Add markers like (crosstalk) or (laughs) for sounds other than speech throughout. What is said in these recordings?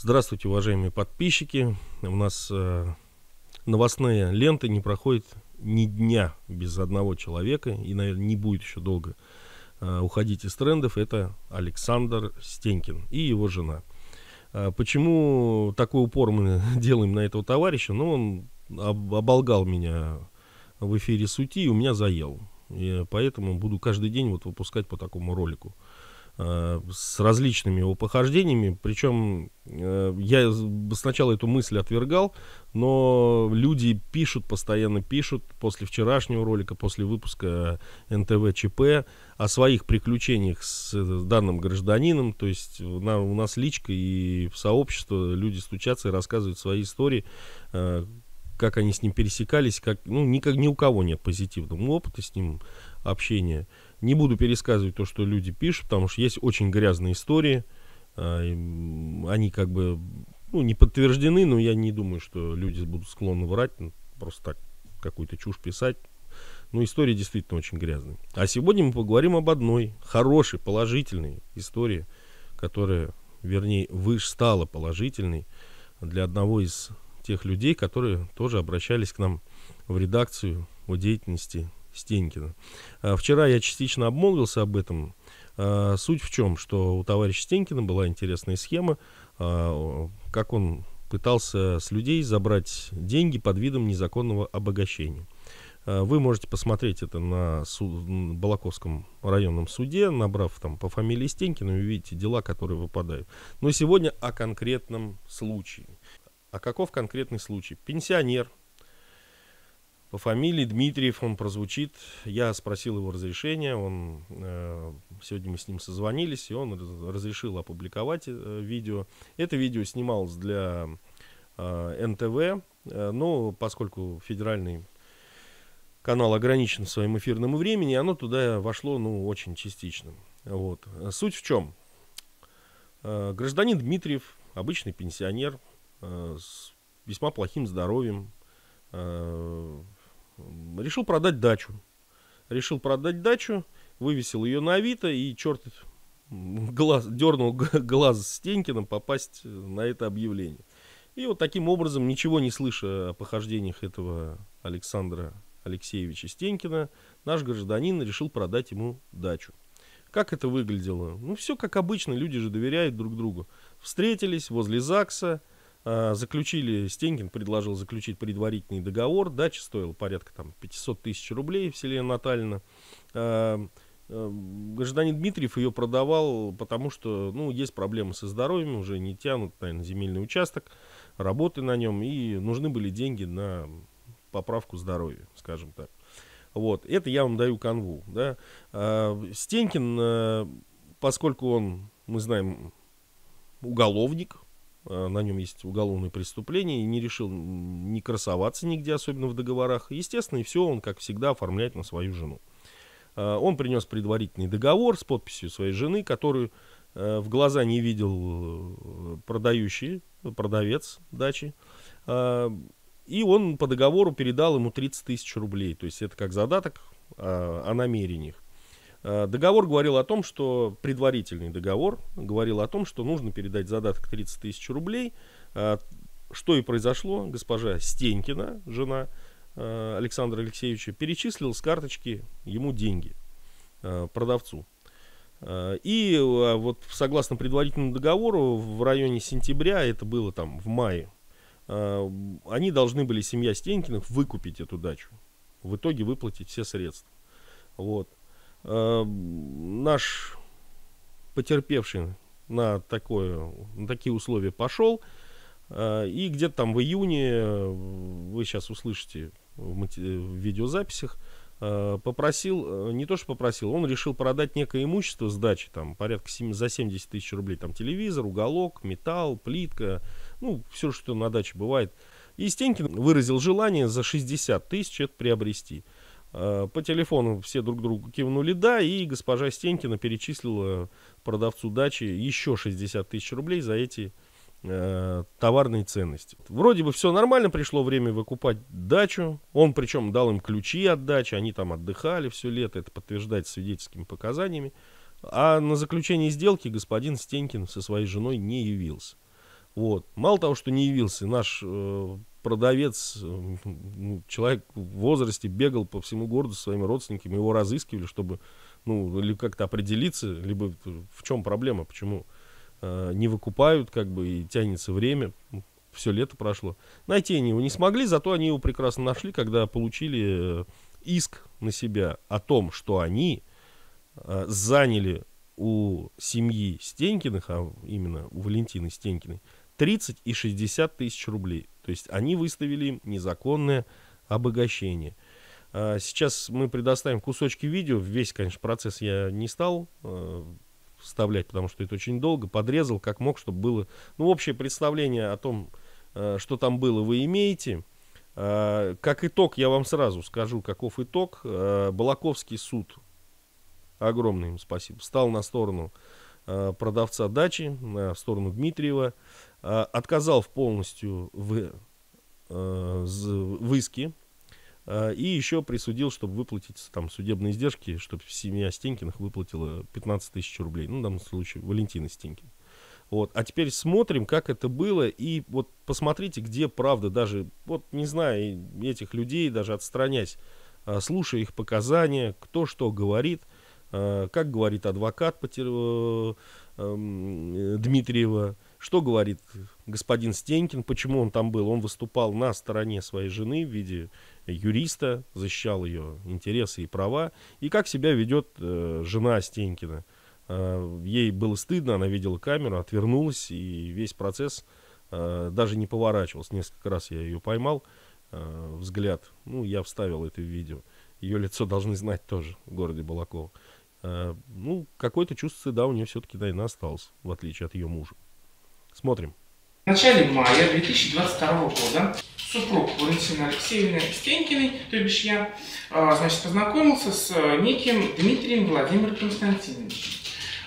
Здравствуйте, уважаемые подписчики. У нас э, новостные ленты не проходит ни дня без одного человека, и, наверное, не будет еще долго э, уходить из трендов. Это Александр Стенькин и его жена. Э, почему такой упор мы (laughs) делаем на этого товарища? Ну, он об, оболгал меня в эфире сути и у меня заел. И поэтому буду каждый день вот выпускать по такому ролику. Э, с различными его похождениями. Причем э, я сначала эту мысль отвергал, но люди пишут, постоянно пишут после вчерашнего ролика, после выпуска НТВ ЧП о своих приключениях с данным гражданином. То есть на, у нас личка и в сообщество люди стучатся и рассказывают свои истории, э, как они с ним пересекались, как, ну, никак, ни у кого нет позитивного опыта с ним общения. Не буду пересказывать то, что люди пишут, потому что есть очень грязные истории. А, они как бы ну, не подтверждены, но я не думаю, что люди будут склонны врать, ну, просто так какую-то чушь писать. Но история действительно очень грязная. А сегодня мы поговорим об одной хорошей, положительной истории, которая, вернее, выше стала положительной для одного из тех людей, которые тоже обращались к нам в редакцию о деятельности Стенькина. А, вчера я частично обмолвился об этом. А, суть в чем, что у товарища Стенькина была интересная схема, а, как он пытался с людей забрать деньги под видом незаконного обогащения. Вы можете посмотреть это на суд, Балаковском районном суде, набрав там по фамилии Стенькина, вы увидите дела, которые выпадают. Но сегодня о конкретном случае. А каков конкретный случай? Пенсионер, по фамилии Дмитриев он прозвучит. Я спросил его разрешения. Он, э, сегодня мы с ним созвонились, и он разрешил опубликовать э, видео. Это видео снималось для э, НТВ, э, но поскольку федеральный канал ограничен своим эфирным временем, оно туда вошло ну, очень частично. Вот. Суть в чем? Э, гражданин Дмитриев, обычный пенсионер, э, с весьма плохим здоровьем, э, решил продать дачу. Решил продать дачу, вывесил ее на Авито и черт глаз, дернул глаз Стенькиным попасть на это объявление. И вот таким образом, ничего не слыша о похождениях этого Александра Алексеевича Стенькина, наш гражданин решил продать ему дачу. Как это выглядело? Ну, все как обычно, люди же доверяют друг другу. Встретились возле ЗАГСа, заключили, Стенькин предложил заключить предварительный договор. Дача стоила порядка там 500 тысяч рублей в селе Натально. А, а, гражданин Дмитриев ее продавал, потому что, ну, есть проблемы со здоровьем, уже не тянут, наверное, земельный участок, работы на нем, и нужны были деньги на поправку здоровья, скажем так. Вот, это я вам даю канву, да. Стенькин, поскольку он, мы знаем, уголовник, Э, на нем есть уголовное преступление, и не решил не красоваться нигде, особенно в договорах. Естественно, и все он, как всегда, оформляет на свою жену. Э, он принес предварительный договор с подписью своей жены, которую э, в глаза не видел продающий, продавец дачи. И он по договору передал ему 30 тысяч рублей. То есть это как задаток о намерениях. Э, договор говорил о том, что предварительный договор говорил о том, что нужно передать задаток 30 тысяч рублей. Э, что и произошло, госпожа Стенькина, жена э, Александра Алексеевича, перечислила с карточки ему деньги продавцу. И вот согласно предварительному договору в районе сентября, это было там в мае, они должны были, семья Стенькиных, выкупить эту дачу. В итоге выплатить все средства. Вот. Э, наш потерпевший на, такое, на такие условия пошел. Э, и где-то там в июне, вы сейчас услышите в, в видеозаписях, э, попросил, не то что попросил, он решил продать некое имущество сдачи, там порядка 7, за 70 тысяч рублей, там телевизор, уголок, металл, плитка, ну, все, что на даче бывает. И Стенькин выразил желание за 60 тысяч это приобрести. Э, по телефону все друг другу кивнули «да», и госпожа Стенькина перечислила продавцу дачи еще 60 тысяч рублей за эти э, товарные ценности. Вроде бы все нормально, пришло время выкупать дачу. Он причем дал им ключи от дачи, они там отдыхали все лето, это подтверждается свидетельскими показаниями. А на заключение сделки господин Стенькин со своей женой не явился. Вот. Мало того, что не явился, наш э, продавец, ну, человек в возрасте, бегал по всему городу со своими родственниками, его разыскивали, чтобы, ну, или как-то определиться, либо в чем проблема, почему э, не выкупают, как бы, и тянется время, все лето прошло. Найти они его не смогли, зато они его прекрасно нашли, когда получили э, иск на себя о том, что они э, заняли у семьи Стенькиных, а именно у Валентины Стенькиной, 30 и 60 тысяч рублей. То есть они выставили незаконное обогащение. А, сейчас мы предоставим кусочки видео. Весь, конечно, процесс я не стал э, вставлять, потому что это очень долго. Подрезал как мог, чтобы было... Ну, общее представление о том, э, что там было, вы имеете. Э, как итог, я вам сразу скажу, каков итог. Э, Балаковский суд, огромное им спасибо, стал на сторону э, продавца дачи, на сторону Дмитриева. А, отказал полностью в, э, в иске а, и еще присудил, чтобы выплатить там судебные издержки, чтобы семья Стенькиных выплатила 15 тысяч рублей. Ну, в данном случае Валентина Стенькин. Вот. А теперь смотрим, как это было, и вот посмотрите, где правда, даже, вот не знаю, этих людей, даже отстранясь, слушая их показания, кто что говорит, как говорит адвокат э, эм, Дмитриева, что говорит господин Стенькин, почему он там был? Он выступал на стороне своей жены в виде юриста, защищал ее интересы и права. И как себя ведет э, жена Стенькина. Э, ей было стыдно, она видела камеру, отвернулась, и весь процесс э, даже не поворачивался. Несколько раз я ее поймал, э, взгляд. Ну, я вставил это в видео. Ее лицо должны знать тоже в городе Балаково. Э, ну, какое-то чувство стыда у нее все-таки, наверное, осталось, в отличие от ее мужа. Смотрим. В начале мая 2022 года супруг Валентины Алексеевны Стенькиной, то бишь я, а, значит, познакомился с э, неким Дмитрием Владимиром Константиновичем.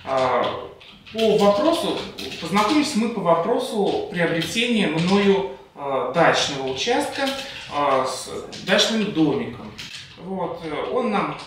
А, по вопросу, познакомились мы по вопросу приобретения мною а, дачного участка с дачным домиком. Вот, э, он нам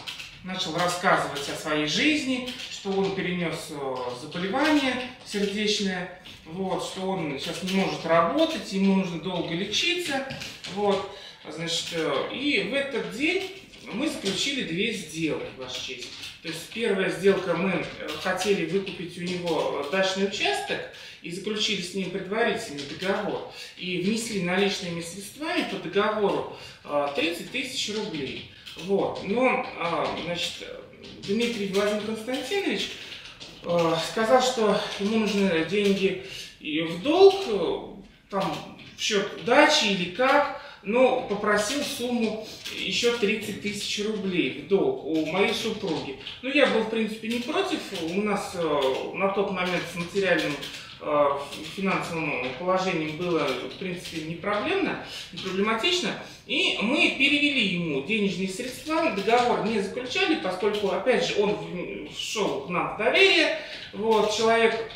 начал рассказывать о своей жизни, что он перенес э, заболевание сердечное, вот, что он сейчас не может работать, ему нужно долго лечиться, вот, значит, э, и в этот день мы заключили две сделки, Ваша честь. То есть первая сделка, мы э, хотели выкупить у него дачный участок и заключили с ним предварительный договор и внесли наличными средствами по договору 30 тысяч рублей. Вот. Но, значит, Дмитрий Владимир Константинович а, сказал, что ему нужны деньги в долг, там, в счет дачи или как, но попросил сумму еще 30 тысяч рублей в долг у моей супруги. Ну, я был, в принципе, не против. У нас э, на тот момент с материальным э, финансовым положением было, в принципе, не проблемно, не проблематично. И мы перевели ему денежные средства, договор не заключали, поскольку, опять же, он шел к нам в доверие. Вот, человек,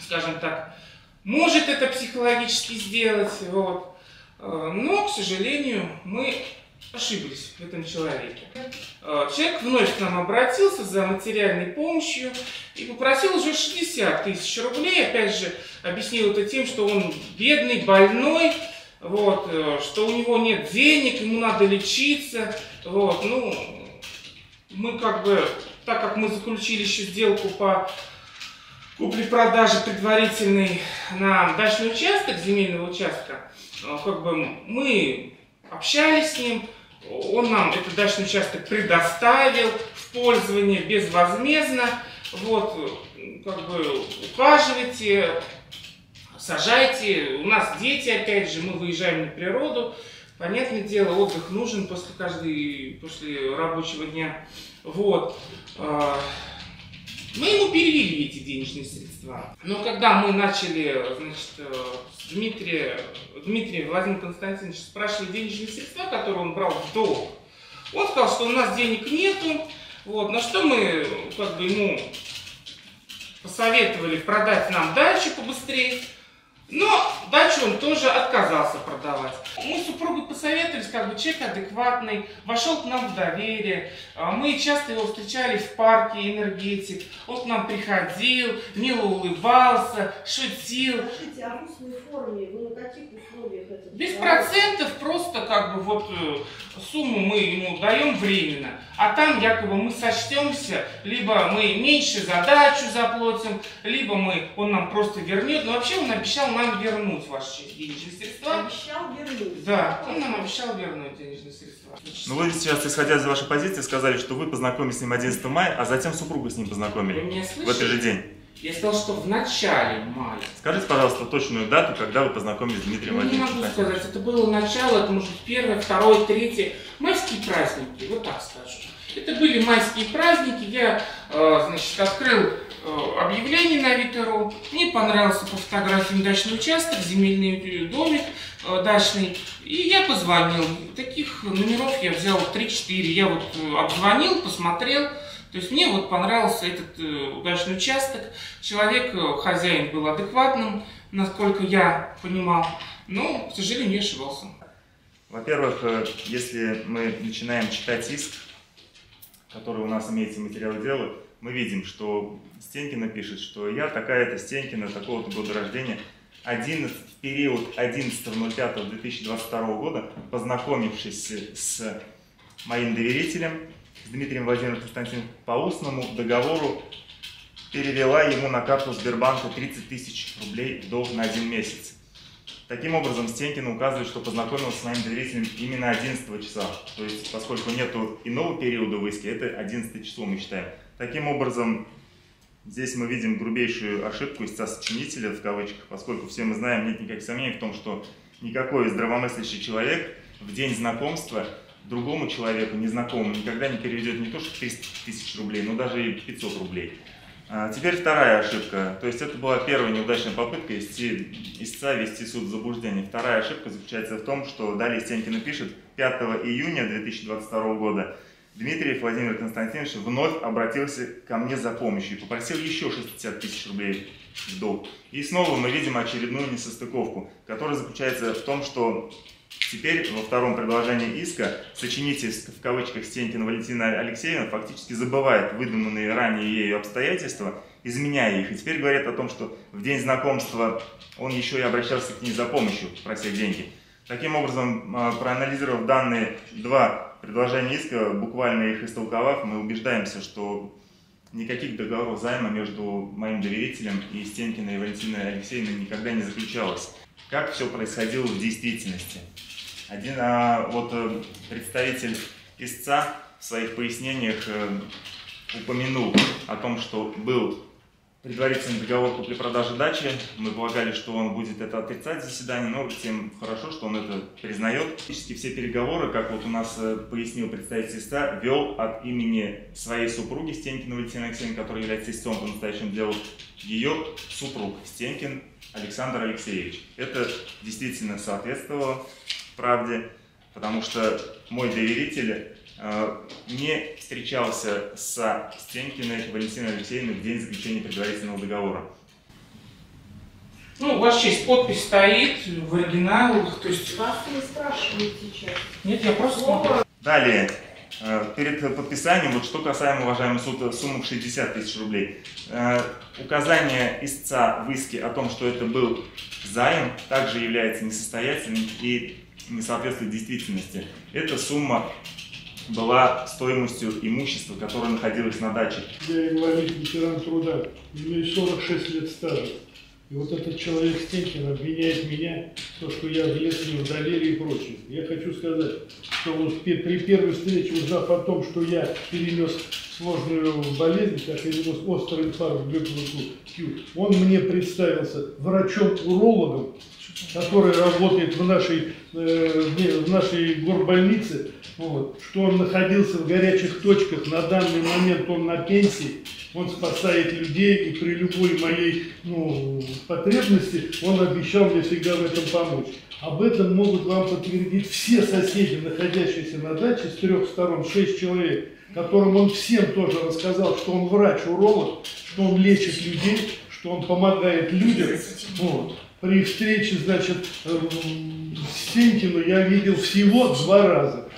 скажем так, может это психологически сделать, вот. Э, но, к сожалению, мы ошиблись в этом человеке. Э, человек вновь к нам обратился за материальной помощью и попросил уже 60 тысяч рублей. Опять же, объяснил это тем, что он бедный, больной, вот, э, что у него нет денег, ему надо лечиться. Вот, ну, мы как бы, так как мы заключили еще сделку по купли-продаже предварительной на дачный участок, земельного участка, э, как бы мы общались с ним, он нам этот дачный участок предоставил в пользование безвозмездно. Вот, как бы ухаживайте, сажайте. У нас дети, опять же, мы выезжаем на природу. Понятное дело, отдых нужен после каждой, после рабочего дня. Вот. А, мы ему перевели эти денежные средства. Но когда мы начали, значит, э, с Дмитрия Владимира Константиновича спрашивали денежные средства, которые он брал в долг, он сказал, что у нас денег нету. Вот, на что мы как бы ему посоветовали продать нам дачу побыстрее. Но дачу он тоже отказался продавать. Мы с супругой посоветовались, как бы человек адекватный, вошел к нам в доверие. А, мы часто его встречали в парке энергетик. Он к нам приходил, мило улыбался, шутил. Скажите, а в устной форме вы на каких условиях это Без процентов просто как бы вот э, сумму мы ему даем временно, а там якобы мы сочтемся, либо мы меньше задачу заплатим, либо мы, он нам просто вернет. Но вообще он обещал нам вернуть ваши денежные средства. Обещал вернуть. Да, он нам обещал вернуть денежные средства. Ну вы сейчас, исходя из вашей позиции, сказали, что вы познакомились с ним 11 мая, а затем супругу с ним Вы познакомили меня в этот же слышите? день. Я сказал, что в начале мая. Скажите, пожалуйста, точную дату, когда вы познакомились с Дмитрием Ну, не могу сказать, это было начало, это может быть первое, второе, третье. Майские праздники, вот так скажу. Это были майские праздники, я, э, значит, открыл объявление на Авито.ру, мне понравился по фотографиям дачный участок, земельный домик э, дачный, и я позвонил. Таких номеров я взял 3-4, я вот э, обзвонил, посмотрел, то есть мне вот понравился этот э, удачный участок, человек, э, хозяин был адекватным, насколько я понимал, но, к сожалению, я ошибался. Во-первых, э, если мы начинаем читать иск, который у нас имеется в материале дела, мы видим, что Стенкина пишет, что я такая-то Стенкина, такого-то года рождения, 11, в период 11.05.2022 года, познакомившись с моим доверителем, с Дмитрием Владимировичем Константиновичем, по устному договору перевела ему на карту Сбербанка 30 тысяч рублей в долг на один месяц. Таким образом, Стенкин указывает, что познакомился с моим доверителем именно 11 числа. То есть, поскольку нету иного периода в иске, это 11 число мы считаем. Таким образом, здесь мы видим грубейшую ошибку истца сочинителя, в кавычках, поскольку все мы знаем, нет никаких сомнений в том, что никакой здравомыслящий человек в день знакомства другому человеку, незнакомому, никогда не переведет не то что 300 тысяч рублей, но даже и 500 рублей. А, Теперь вторая ошибка. То есть это была первая неудачная попытка исти, истца вести суд в заблуждение. Вторая ошибка заключается в том, что далее Стенкина пишет, 5 июня 2022 года Дмитриев Владимир Константинович вновь обратился ко мне за помощью и попросил еще 60 тысяч рублей в долг. И снова мы видим очередную несостыковку, которая заключается в том, что Теперь во втором предложении иска сочинитель в кавычках Стенкина Валентина Алексеевна фактически забывает выдуманные ранее ею обстоятельства, изменяя их. И теперь говорит о том, что в день знакомства он еще и обращался к ней за помощью, прося деньги. Таким образом, а, проанализировав данные два предложения иска, буквально их истолковав, мы убеждаемся, что никаких договоров займа между моим доверителем и Стенкиной Валентиной Алексеевной никогда не заключалось. Как все происходило в действительности? Один а, вот э, представитель истца в своих пояснениях э, упомянул о том, что был предварительный договор купли-продажи дачи. Мы полагали, что он будет это отрицать в заседании, но тем хорошо, что он это признает. Практически все переговоры, как вот у нас э, пояснил представитель истца, вел от имени своей супруги Стенкина Валентины Алексеевны, которая является истцом по настоящему делу, ее супруг Стенкин Александр Алексеевич. Это действительно соответствовало правде, потому что мой доверитель э, не встречался с Стенкиной Валентиной Алексеевной в день заключения предварительного договора. Ну, у вас честь, подпись стоит в оригиналах, то есть... Вас не спрашивают сейчас. Нет, я просто Далее, перед подписанием, вот что касаемо, уважаемый суд, сумму в 60 тысяч рублей. Э, Указание истца в иске о том, что это был займ, также является несостоятельным и не соответствует действительности. Эта сумма была стоимостью имущества, которое находилось на даче. Я инвалид, ветеран труда, имею 46 лет стажа. И вот этот человек Стенкин обвиняет меня, в том, что я влез ним в доверие и прочее. Я хочу сказать, что он при первой встрече, узнав о том, что я перенес сложную болезнь, как перенес острый инфаркт ГПК, он мне представился врачом-урологом, который работает в нашей, э, в нашей горбольнице, вот, что он находился в горячих точках, на данный момент он на пенсии, он спасает людей, и при любой моей ну, потребности он обещал мне всегда в этом помочь. Об этом могут вам подтвердить все соседи, находящиеся на даче с трех сторон, шесть человек, которым он всем тоже рассказал, что он врач-уролог, что он лечит людей, что он помогает людям. Вот. При встрече, значит, с Сенькину я видел всего два раза.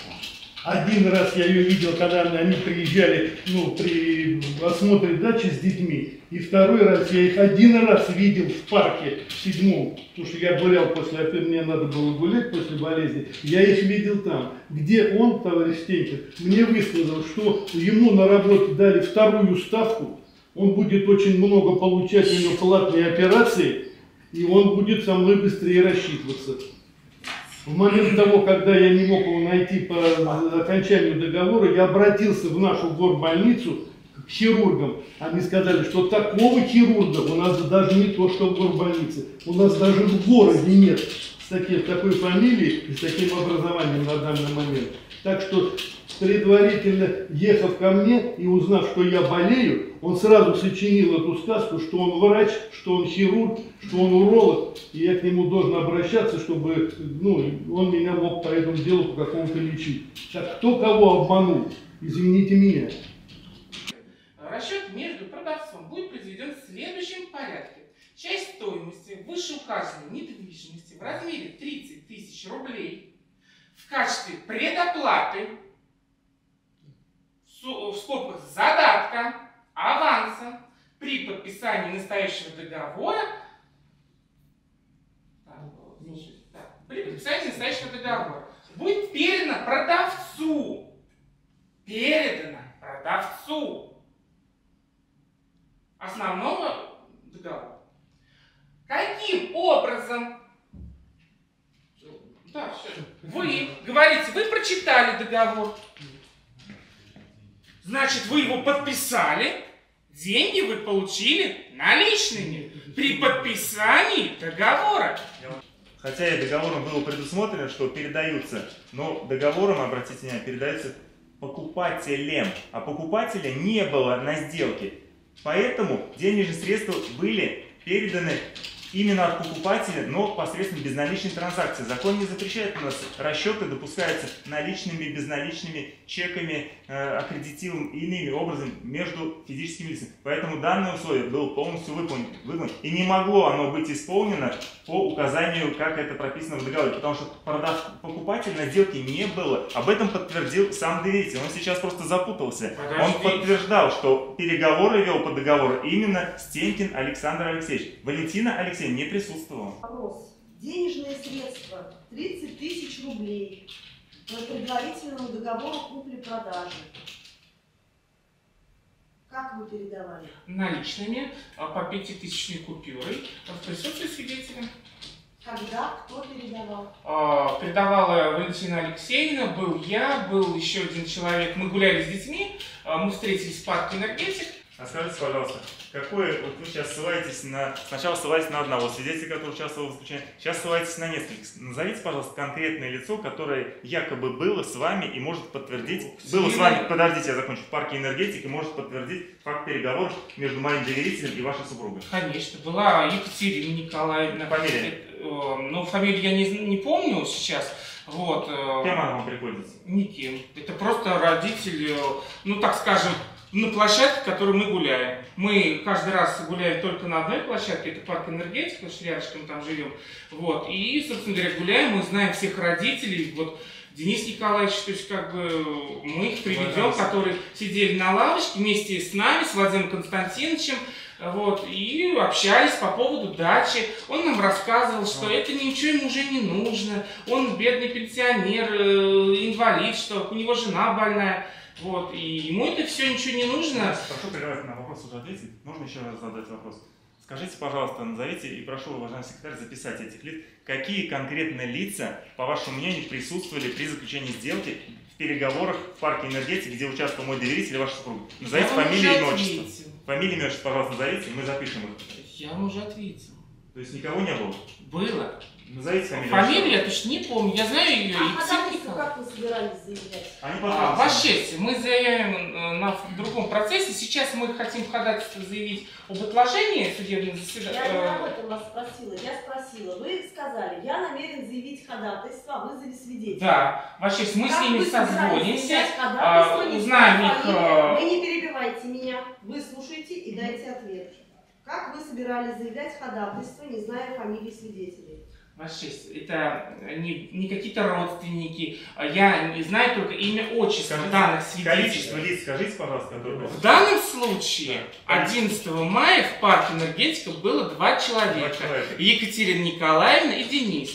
Один раз я ее видел, когда они приезжали, ну, при осмотре дачи с детьми. И второй раз я их один раз видел в парке, в седьмом, потому что я гулял после, мне надо было гулять после болезни. Я их видел там, где он, товарищ Стенькин, мне высказал, что ему на работе дали вторую ставку, он будет очень много получать у него платные операции, и он будет со мной быстрее рассчитываться. В момент того, когда я не мог его найти по окончанию договора, я обратился в нашу горбольницу хирургам. Они сказали, что такого хирурга у нас даже не то, что в горбольнице, у нас даже в городе нет с такой, такой фамилией и с таким образованием на данный момент. Так что предварительно ехав ко мне и узнав, что я болею, он сразу сочинил эту сказку, что он врач, что он хирург, что он уролог, и я к нему должен обращаться, чтобы ну, он меня мог по этому делу по какому-то лечить. Так кто кого обманул? Извините меня. Расчет между продавцом будет произведен в следующем порядке. Часть стоимости вышеуказанной недвижимости в размере 30 тысяч рублей в качестве предоплаты в скобках задатка, аванса при подписании настоящего договора при подписании настоящего договора будет передано продавцу. Передано продавцу основного договора. Каким образом да, все. Вы говорите, вы прочитали договор. Значит, вы его подписали, деньги вы получили наличными при подписании договора. Хотя и договором было предусмотрено, что передаются, но договором, обратите внимание, передаются покупателям, а покупателя не было на сделке. Поэтому денежные средства были переданы именно от покупателя, но посредством безналичной транзакции. Закон не запрещает у нас расчеты, допускаются наличными, безналичными, чеками, э, аккредитивом и иными образом между физическими лицами. Поэтому данное условие было полностью выполнено, выполнено. И не могло оно быть исполнено по указанию, как это прописано в договоре. Потому что продав, покупатель на сделке не было. Об этом подтвердил сам доверитель. Он сейчас просто запутался. Подождите. Он подтверждал, что переговоры вел по договору именно Стенькин Александр Алексеевич. Валентина Алексеевна комиссия не присутствовала. Вопрос. Денежные средства 30 тысяч рублей по предварительному договору купли-продажи. Как вы передавали? Наличными а, по пятитысячной купюрой в присутствии свидетеля. Когда? Кто передавал? А, передавала Валентина Алексеевна, был я, был еще один человек. Мы гуляли с детьми, а, мы встретились в парке «Энергетик». Скажите, пожалуйста, какое, вот вы сейчас ссылаетесь на, сначала ссылаетесь на одного свидетеля, который участвовал в заключении, сейчас ссылаетесь на нескольких. Назовите, пожалуйста, конкретное лицо, которое якобы было с вами и может подтвердить, было с вами, подождите, я закончу, в парке энергетики, может подтвердить факт переговоров между моим доверителем и вашей супругой. Конечно, была Екатерина Николаевна. Фамилия? Э, ну, фамилию я не, не помню сейчас. Вот. Э, Кем она вам приходится? Никем. Это просто родитель, э, ну так скажем, на площадке, которой мы гуляем. Мы каждый раз гуляем только на одной площадке, это парк энергетика, что рядышком там живем. Вот. И, собственно говоря, гуляем, мы знаем всех родителей. Вот Денис Николаевич, то есть как бы мы их приведем, которые сидели на лавочке вместе с нами, с Владимиром Константиновичем, вот, и общались по поводу дачи. Он нам рассказывал, что это ничего ему уже не нужно. Он бедный пенсионер, э, инвалид, что у него жена больная. Вот, и ему это все ничего не нужно. Прошу прервать на вопрос уже ответить. Можно еще раз задать вопрос? Скажите, пожалуйста, назовите и прошу, уважаемый секретарь, записать этих лиц. Какие конкретно лица, по вашему мнению, присутствовали при заключении сделки в переговорах в парке энергетики, где участвовал мой доверитель и ваш супруг? Назовите фамилию и отчество. Фамилию и отчество, пожалуйста, назовите, мы запишем их. Я вам уже ответил. То есть никого не было? Было. Назовите фамилию. Фамилию я точно не помню. Я знаю ее. А потому как вы собирались заявлять? Они а, Ваше честь, мы заявляем э, на другом процессе. Сейчас мы хотим ходатайство заявить об отложении судебного заседания. Я не об этом вас спросила. Я спросила. Вы сказали, я намерен заявить ходатайство о вызове свидетелей. Да, Ваше честь, мы как с ними созвонимся, а, узнаем их... Вы не перебивайте меня, вы слушайте и дайте ответ. Как вы собирались заявлять ходатайство, не зная фамилии свидетелей? Честь, это не, не какие-то родственники. а Я не знаю только имя, отчество Скажите, данных Количество свидетелей. лиц скажите, пожалуйста, которые... В данном случае Да. 11 мая в парке энергетика было два Два человека. человека. Екатерина Николаевна и Денис.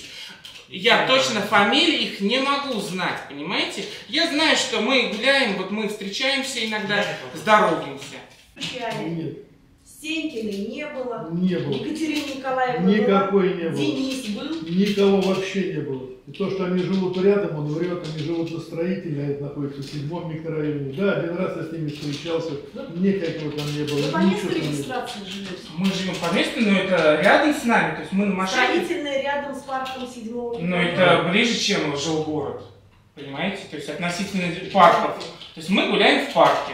Я Да. точно фамилии их не могу знать, понимаете? Я знаю, что мы гуляем, вот мы встречаемся иногда, здороваемся. Нет, Стенькиной не было. не было. Екатерина Николаевна была. Никакой не было. Денис был. Никого вообще не было. И то, что они живут рядом, он врет, они живут на строительной, это находится в седьмом микрорайоне. Да, один раз я с ними встречался, никакого там не было. Вы по ничего месту там не было. регистрации живете? Мы живем по месту, но это рядом с нами, то есть мы на машине. Строительная рядом с парком седьмого. Но это ближе, чем жил город. Понимаете? То есть относительно парков. То есть мы гуляем в парке.